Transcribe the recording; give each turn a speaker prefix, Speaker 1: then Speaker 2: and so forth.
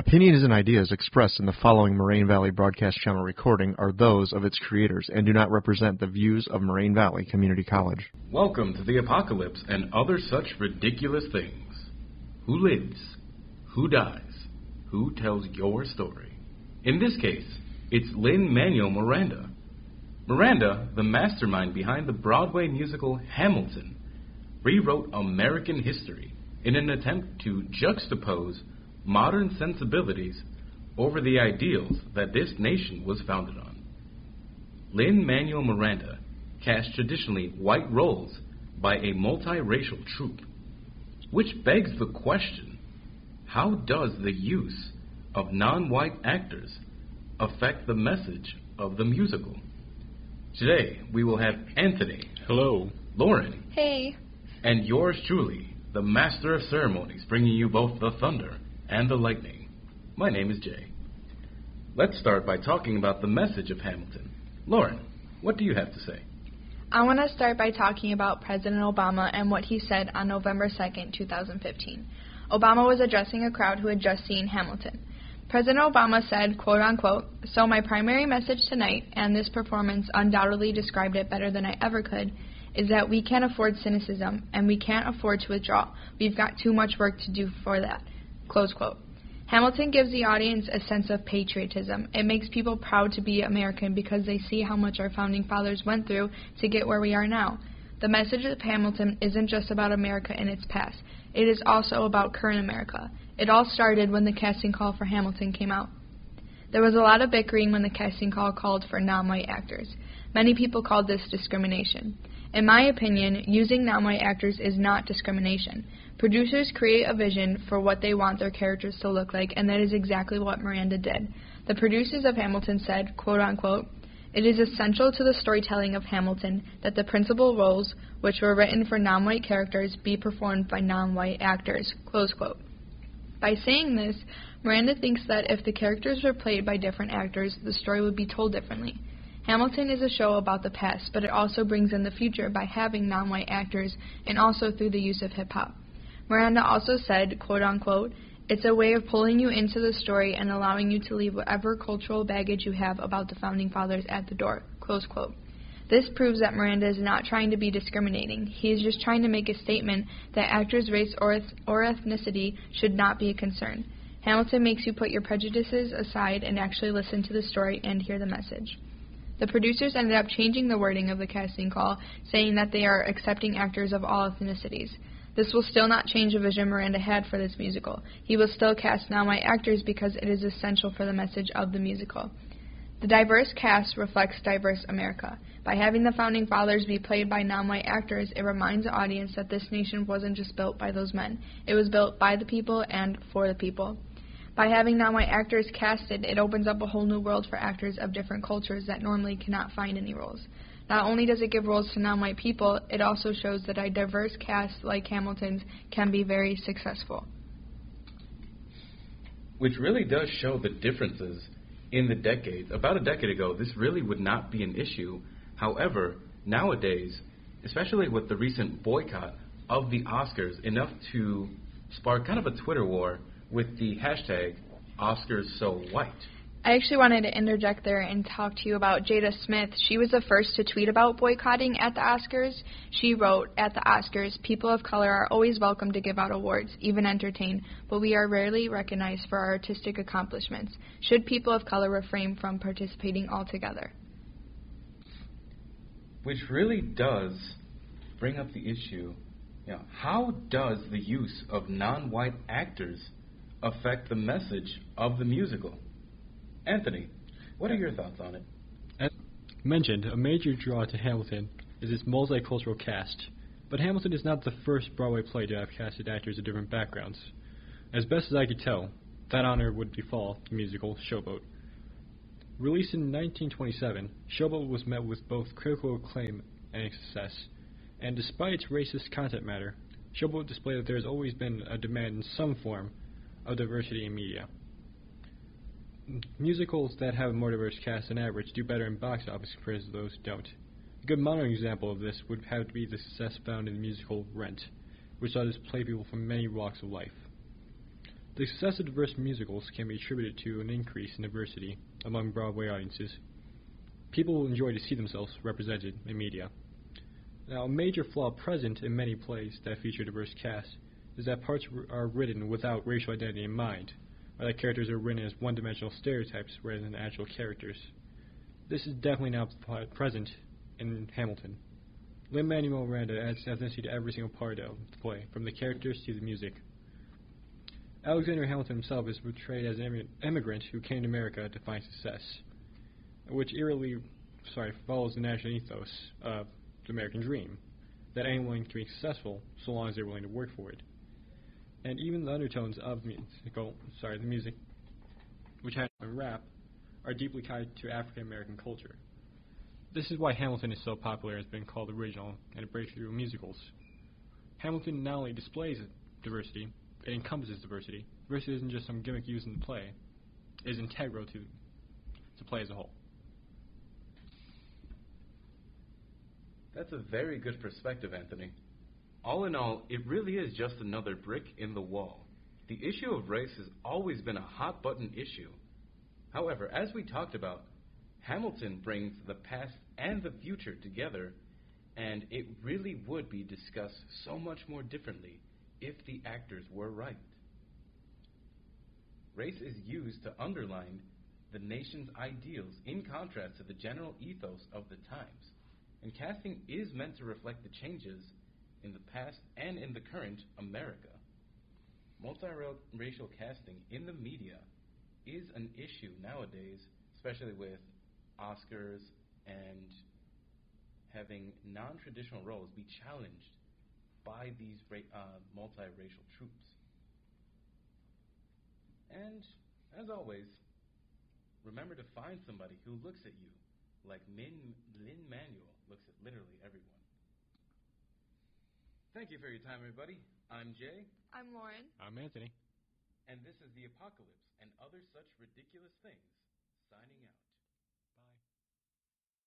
Speaker 1: Opinions and ideas expressed in the following Moraine Valley Broadcast Channel recording are those of its creators and do not represent the views of Moraine Valley Community College.
Speaker 2: Welcome to the apocalypse and other such ridiculous things. Who lives? Who dies? Who tells your story? In this case, it's Lin Manuel Miranda. Miranda, the mastermind behind the Broadway musical Hamilton, rewrote American history in an attempt to juxtapose modern sensibilities over the ideals that this nation was founded on. Lin Manuel Miranda cast traditionally white roles by a multiracial troupe, which begs the question how does the use of non white actors affect the message of the musical? Today we will have Anthony.
Speaker 3: Hello.
Speaker 2: Lauren.
Speaker 4: Hey.
Speaker 2: And yours truly, the master of ceremonies, bringing you both the thunder and the lightning. My name is Jay. Let's start by talking about the message of Hamilton. Lauren, what do you have to say?
Speaker 4: I want to start by talking about President Obama and what he said on November 2nd, 2015. Obama was addressing a crowd who had just seen Hamilton. President Obama said, quote unquote, So my primary message tonight, and this performance undoubtedly described it better than I ever could, is that we can't afford cynicism and we can't afford to withdraw. We've got too much work to do for that. Close quote. Hamilton gives the audience a sense of patriotism. It makes people proud to be American because they see how much our founding fathers went through to get where we are now. The message of Hamilton isn't just about America and its past, it is also about current America. It all started when the casting call for Hamilton came out. There was a lot of bickering when the casting call called for non white actors. Many people called this discrimination. In my opinion, using non white actors is not discrimination. Producers create a vision for what they want their characters to look like, and that is exactly what Miranda did. The producers of Hamilton said, quote unquote, it is essential to the storytelling of Hamilton that the principal roles, which were written for non white characters, be performed by non white actors. Close quote. By saying this, Miranda thinks that if the characters were played by different actors, the story would be told differently. Hamilton is a show about the past, but it also brings in the future by having non white actors and also through the use of hip hop. Miranda also said, quote unquote, it's a way of pulling you into the story and allowing you to leave whatever cultural baggage you have about the founding fathers at the door. Close quote. This proves that Miranda is not trying to be discriminating. He is just trying to make a statement that actors' race or, eth- or ethnicity should not be a concern. Hamilton makes you put your prejudices aside and actually listen to the story and hear the message. The producers ended up changing the wording of the casting call, saying that they are accepting actors of all ethnicities. This will still not change the vision Miranda had for this musical. He will still cast non-white actors because it is essential for the message of the musical. The diverse cast reflects diverse America. By having the founding fathers be played by non-white actors, it reminds the audience that this nation wasn't just built by those men. It was built by the people and for the people. By having non-white actors casted, it opens up a whole new world for actors of different cultures that normally cannot find any roles. Not only does it give roles to non-white people, it also shows that a diverse cast like Hamilton's can be very successful.
Speaker 2: Which really does show the differences in the decades. About a decade ago, this really would not be an issue. However, nowadays, especially with the recent boycott of the Oscars, enough to spark kind of a Twitter war with the hashtag Oscars So White.
Speaker 4: I actually wanted to interject there and talk to you about Jada Smith. She was the first to tweet about boycotting at the Oscars. She wrote, At the Oscars, people of color are always welcome to give out awards, even entertain, but we are rarely recognized for our artistic accomplishments. Should people of color refrain from participating altogether?
Speaker 2: Which really does bring up the issue you know, how does the use of non white actors affect the message of the musical? Anthony, what are your thoughts on it?
Speaker 3: As mentioned, a major draw to Hamilton is its multicultural cast, but Hamilton is not the first Broadway play to have casted actors of different backgrounds. As best as I could tell, that honor would befall the musical Showboat. Released in 1927, Showboat was met with both critical acclaim and success, and despite its racist content matter, Showboat displayed that there has always been a demand in some form of diversity in media musicals that have a more diverse cast than average do better in box office compared to those who don't. A good modern example of this would have to be the success found in the musical Rent, which saw display people from many walks of life. The success of diverse musicals can be attributed to an increase in diversity among Broadway audiences. People enjoy to see themselves represented in media. Now, a major flaw present in many plays that feature diverse casts is that parts are written without racial identity in mind, or that characters are written as one-dimensional stereotypes rather than actual characters. This is definitely not present in Hamilton. Lin-Manuel Miranda adds ethnicity to every single part of the play, from the characters to the music. Alexander Hamilton himself is portrayed as an immigrant who came to America to find success, which eerily, sorry, follows the national ethos of the American dream, that anyone can be successful so long as they're willing to work for it. And even the undertones of musical, sorry, the music, which has a rap, are deeply tied to African American culture. This is why Hamilton is so popular has been called original and a breakthrough musicals. Hamilton not only displays diversity, it encompasses diversity. Diversity isn't just some gimmick used in the play, it is integral to the play as a whole.
Speaker 2: That's a very good perspective, Anthony. All in all, it really is just another brick in the wall. The issue of race has always been a hot button issue. However, as we talked about, Hamilton brings the past and the future together, and it really would be discussed so much more differently if the actors were right. Race is used to underline the nation's ideals in contrast to the general ethos of the times, and casting is meant to reflect the changes in the past and in the current America. Multiracial casting in the media is an issue nowadays, especially with Oscars and having non traditional roles be challenged by these uh, multiracial troupes. And, as always, remember to find somebody who looks at you like Min, Lin Manuel looks at literally. Thank you for your time, everybody. I'm Jay.
Speaker 4: I'm Lauren.
Speaker 3: I'm Anthony.
Speaker 2: And this is The Apocalypse and Other Such Ridiculous Things, signing out.